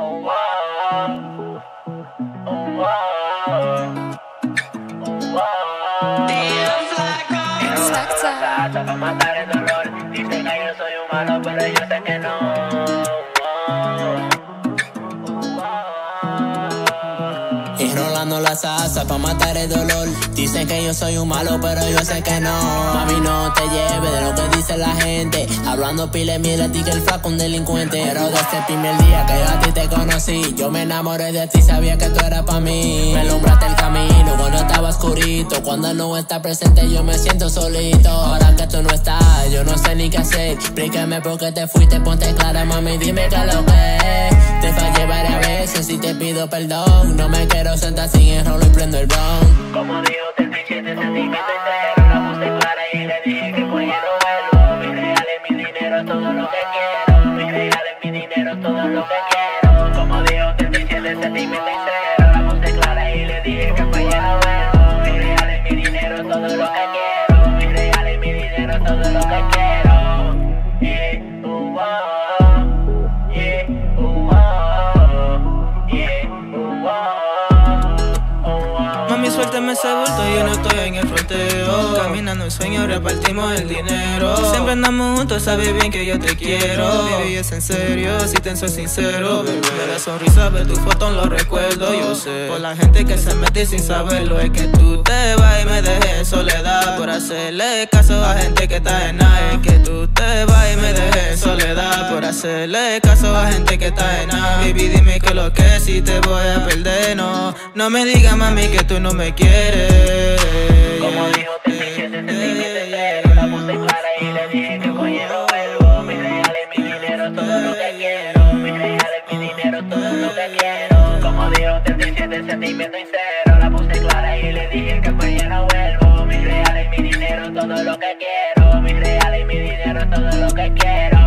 Oh, wow. Oh, wow. Oh, wow. Exacto. Para matar el dolor. Dicen que yo soy un malo, pero yo sé que no. Y rolando la salsa pa' matar el dolor. Dicen que yo soy un malo, pero yo sé que no. Mami, no te lleves de lo que dice la gente. Hablando pile miel a ti que el flaco un delincuente. Pero desde el primer día que yo a ti te conocí, yo me enamoré de ti, sabía que tú eras pa' mí. Me alumbraste el camino cuando estaba oscurito. Cuando no estás presente, yo me siento solito. Ahora que tú no estás, yo no sé ni qué hacer. Explícame por qué te fuiste, ponte clara, mami, dime qué lo que es. Te fallé varias veces y te pido perdón. No me quiero sentar sin el rolo y prendo el ron. Como dijo, te dije, te sentimiento entero. La puse clara y le dije que pues no vuelvo. Mis reales, mi dinero, todo lo que quiero. Mis reales, mi dinero, todo lo que quiero. Como dijo, te dije, te sentimiento entero. La puse clara y le dije que pues no vuelvo. Mis reales, mi dinero, todo lo que quiero. Mis reales, mi dinero, todo lo que quiero. Suéltame ese bulto, yo no estoy en el fronteo. Caminando el sueño, repartimos el dinero. Siempre andamos juntos, sabes bien que yo te quiero. Baby, es en serio, si te soy sincero. Bebé, la sonrisa, ver tu foto, lo recuerdo, yo sé. Por la gente que se mete sin saberlo, es que tú te vas y me dejes en soledad. Por hacerle caso a gente que está en nada. Es que tú te vas y me dejes en soledad. Por hacerle caso a gente que está en nada. Baby, dime que lo que si te voy a no. Me digas, mami, que tú no me quieres. Como dijo, te dije, te sentimiento entero. La puse clara y le dije que coño no vuelvo. Mis reales, mi dinero, todo lo que quiero. Mis reales, mi dinero, todo lo que quiero. Como dijo, te dije, te sentimiento sincero. La puse clara y le dije que ya no vuelvo. Mis reales, mi dinero, todo lo que quiero. Mis reales, mi dinero, todo lo que quiero.